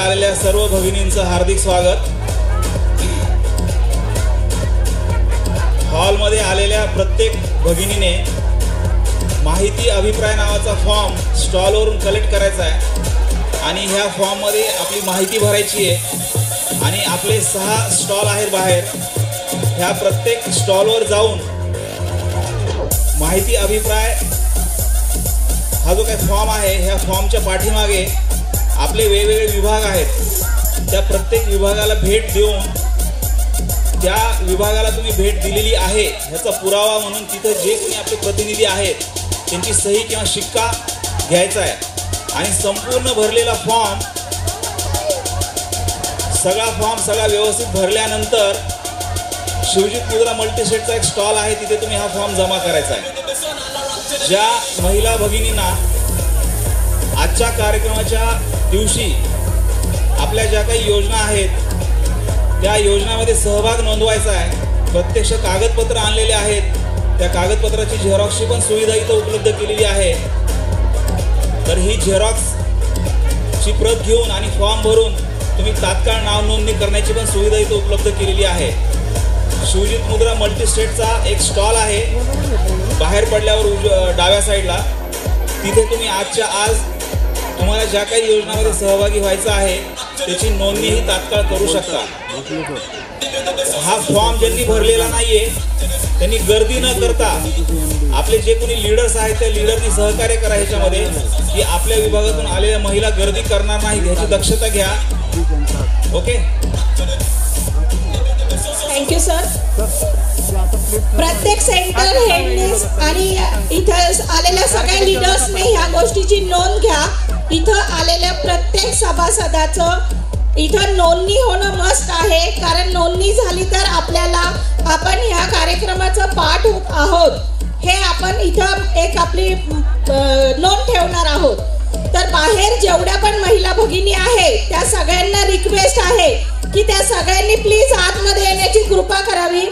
आलेल्या सर्व भगिनींचं हार्दिक स्वागत. हॉलमध्ये आलेल्या प्रत्येक भगिनीने माहिती अभिप्राय नावाचा फॉर्म स्टॉलवरून कलेक्ट करायचा आहे. आणि ह्या फॉर्ममध्ये आपली माहिती भरायची आहे. आणि आपले सहा स्टॉल आहेत बाहेर. ह्या प्रत्येक स्टॉलवर जाऊन माहिती अभिप्राय हा जो काही फॉर्म आहे ह्या फॉर्मच्या पाठीमागे आपले वेगवेगळे विभाग आहेत. त्या प्रत्येक विभागाला भेट देऊन त्या विभागाला तुम्ही भेट दिलेली आहे ह्याचा पुरावा म्हणून तिथं जे कोणी आपले प्रतिनिधी आहेत त्यांची सही किंवा शिक्का घ्यायचा आहे. आणि संपूर्ण भरलेला फॉर्म सगळा फॉर्म सगळा व्यवस्थित भरल्यानंतर शिवजीत मुद्रा मल्टीसेटचा एक स्टॉल आहे तिथे तुम्ही हा फॉर्म जमा करायचा आहे. ज्या महिला भगिनींना आजच्या कार्यक्रमाच्या दिवशी आपल्या ज्या काही योजना आहेत त्या योजनामध्ये सहभाग नोंदवायचा आहे. प्रत्यक्ष कागदपत्र आणलेले आहेत. त्या कागदपत्राची झेरॉक्सची पण सुविधा इथं उपलब्ध केलेली आहे. तर ही झेरॉक्सची प्रत घेऊन आणि फॉर्म भरून तुम्ही तात्काळ नाव नोंदणी करण्याची पण सुविधा इथं उपलब्ध केलेली आहे. शिवजित मुद्रा मल्टीस्टेटचा एक स्टॉल आहे. बाहेर पडल्यावर उज डाव्या साईडला. तिथे तुम्ही आजच्या आज तुम्हाला ज्या काही योजनामध्ये सहभागी व्हायचं आहे त्याची नोंदणीही तात्काळ करू शकता. हा फॉर्म ज्यांनी भरलेला नाहीये त्यांनी गर्दी न करता आपले जे कोणी लीडर्स आहेत त्या लीडरनी सहकार्य करा ह्याच्यामध्ये की आपल्या विभागातून आलेल्या महिला गर्दी करणार नाही ह्याची दक्षता घ्या. ओके? थँक्यू सर प्रत्येक सेंटर हेडनेस आणि इथं आलेल्या सगळ्या लिडर्सने ह्या गोष्टीची नोंद घ्या. इथं आलेल्या प्रत्येक सभासदाचं इथं नोंदणी होणं मस्त आहे. कारण नोंदणी झाली तर आपल्याला आपण ह्या कार्यक्रमाचं पाठ होत आहोत. हे आपण इथं एक आपली नोंद ठेवणार आहोत. तर बाहेर जेवढ्या पण महिला भगिनी आहेत त्या सगळ्यांना रिक्वेस्ट आहे की त्या सगळ्यांनी प्लीज आतमध्ये येण्याची कृपा करावी.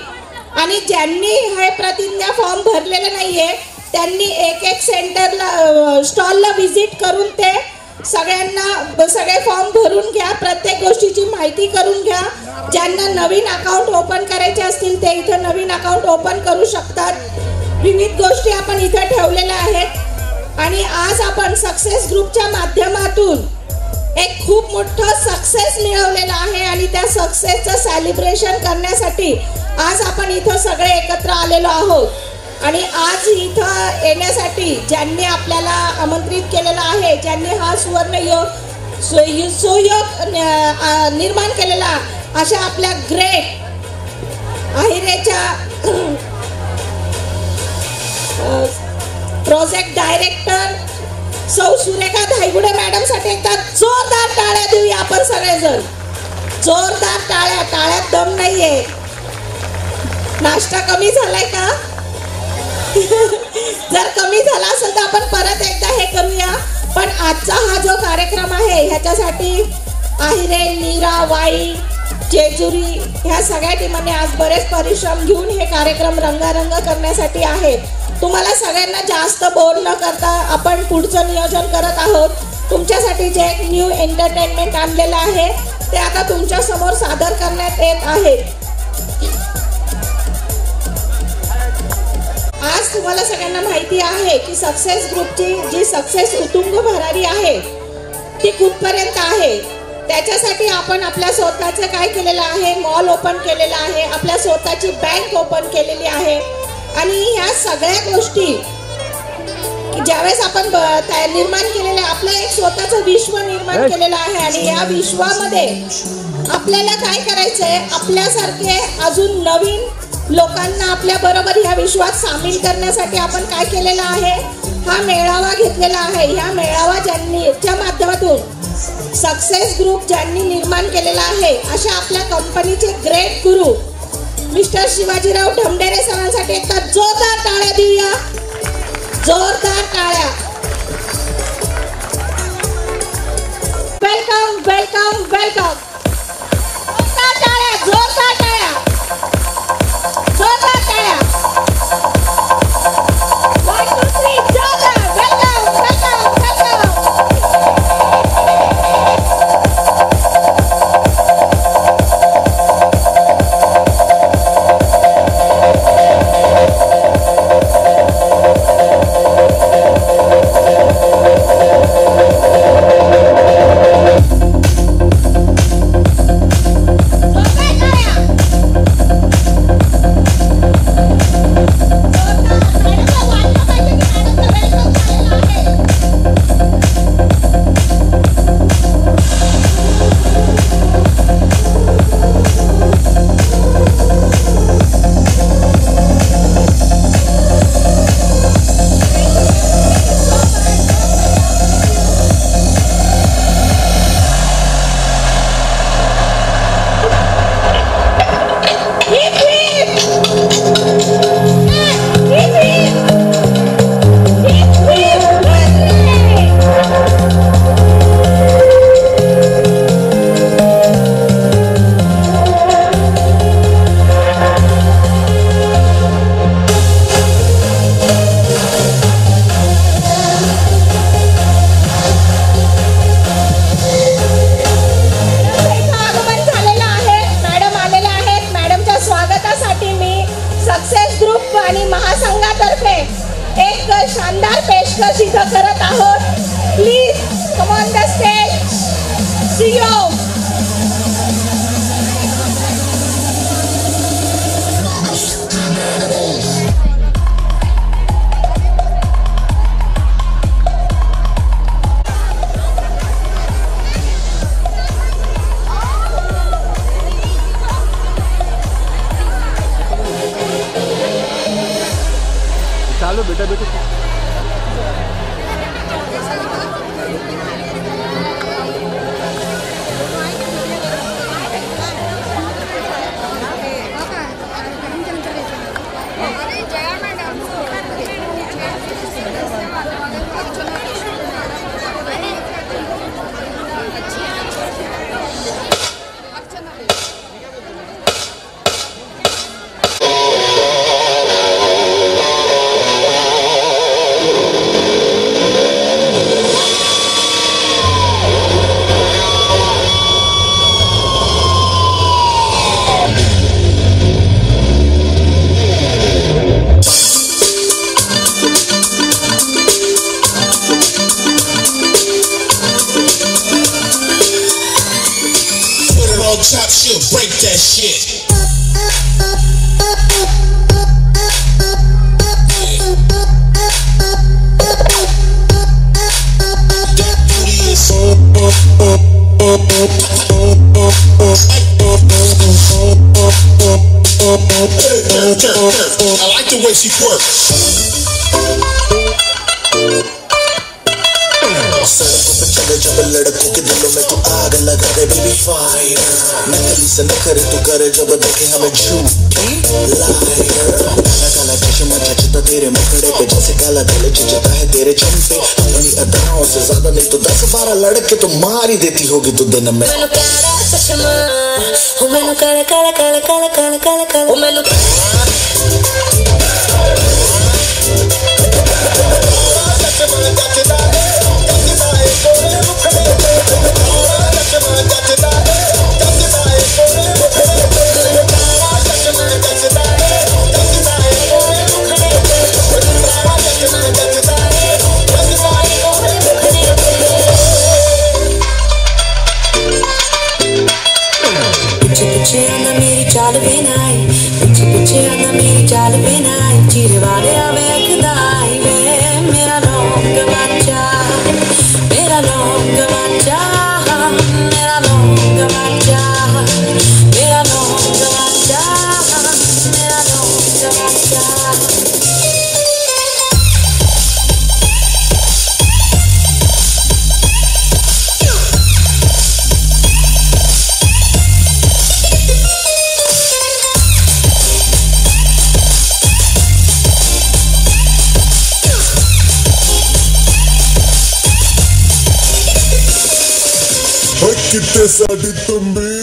आणि ज्यांनी हे प्रतिज्ञा फॉर्म भरलेले नाहीये त्यांनी एक एक सेंटरला स्टॉलला व्हिजिट करून ते सगळ्यांना सगळे फॉर्म भरून घ्या प्रत्येक गोष्टीची माहिती करून घ्या. ज्यांना नवीन अकाउंट ओपन करायचे असतील ते इथं नवीन अकाउंट ओपन करू शकतात. विविध गोष्टी आपण इथं ठेवलेल्या आहेत. आणि आज आपण सक्सेस ग्रुपच्या माध्यमातून एक खूप मोठं सक्सेस मिळवलेलं आहे आणि त्या सक्सेसचं सेलिब्रेशन करण्यासाठी आज आपण इथं सगळे एकत्र आलेलो आहोत. आणि आज इथं येण्यासाठी ज्यांनी आपल्याला आमंत्रित केलेलं आहे ज्यांनी हा सुवर्ण योग सुयोग निर्माण केलेला अशा आपल्या ग्रेट अहिरेच्या प्रोजेक्ट डायरेक्टर सौ सुरेखा धायगुडे मॅडमसाठी एकदा जोरदार टाळ्या देऊया आपण सगळेजण. जोरदार टाळ्या टाळ्यात दम नाहीये. नाश्ता कमी झालाय का? जर कमी झाला असेल तर आपण परत एकदा हे करूया. पण आजचा हा जो कार्यक्रम आहे ह्याच्यासाठी आहिरे नीरा वाई जेजुरी ह्या सगळ्या टीमांनी आज बरेच परिश्रम घेऊन हे कार्यक्रम रंगारंग करण्यासाठी आहेत तुम्हाला सगळ्यांना जास्त बोर न करता आपण पुढचं नियोजन करत आहोत. तुमच्यासाठी जे एक न्यू एंटरटेनमेंट आणलेलं आहे ते आता तुमच्यासमोर सादर करण्यात येत आहे. आज तुम्हाला सगळ्यांना माहिती आहे की सक्सेस ग्रुपची जी सक्सेस उतुंग भरारी आहे ती कुठपर्यंत आहे? त्याच्यासाठी आपण आपल्या स्वतःचं काय केलेलं आहे? मॉल ओपन केलेलं आहे. आपल्या स्वतःची बँक ओपन केलेली आहे. आणि ह्या सगळ्या गोष्टी ज्यावेळेस आपण निर्माण केलेल्या आपल्या स्वतःचं विश्व निर्माण केलेलं आहे आणि या विश्वामध्ये आपल्याला काय करायचंय? आपल्यासारखे अजून नवीन लोकांना आपल्या बरोबर ह्या विश्वात सामील करण्यासाठी आपण काय केलेलं आहे? हा मेळावा घेतलेला आहे. ह्या मेळावा ज्यांनी च्या माध्यमातून सक्सेस ग्रुप ज्यांनी निर्माण केलेला आहे अशा आपल्या कंपनीचे ग्रेट गुरु मिस्टर शिवाजीराव ढमडेरे सरांसाठी एकदा जोरदार टाळ्या देऊया. जोरदार टाळ्या. Jacob. Top, she'll break that shit. I like the way she works. है जब लड़कों के दिलों में तू आग लगा दे बेबी फायर नकली से न करे तू करे, जब देखे हमें झूठी लायर। काला काला चश्मा जचता तेरे मकड़े पे, जैसे काला गले जचता है तेरे चंपे अपनी अदाओं से ज़्यादा नहीं तो दस बारह लड़के तो मार ही देती होगी तू दिन में। चश्मा, ओ मैनू काला काला काला काला काला काला। ओ मैनू que ter também.